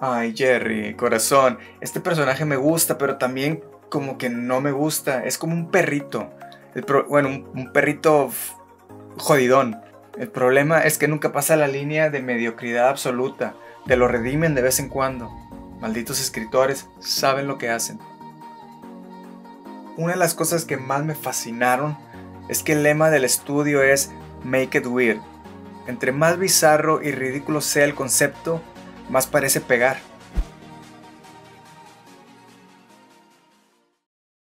Ay, Jerry, corazón, este personaje me gusta, pero también como que no me gusta. Es como un perrito. bueno, un, perrito jodidón. El problema es que nunca pasa la línea de mediocridad absoluta. Te lo redimen de vez en cuando. Malditos escritores saben lo que hacen. Una de las cosas que más me fascinaron es que el lema del estudio es Make it weird. Entre más bizarro y ridículo sea el concepto, más parece pegar.